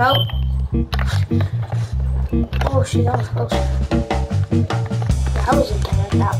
No. Oh shit, oh, that was close. That wasn't gonna that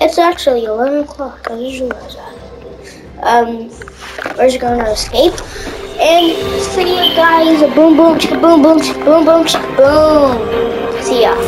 It's actually 11 o'clock. I just realized that. Um, we're just gonna escape. And see you guys. Boom, boom, boom, boom, boom, boom, boom. See ya.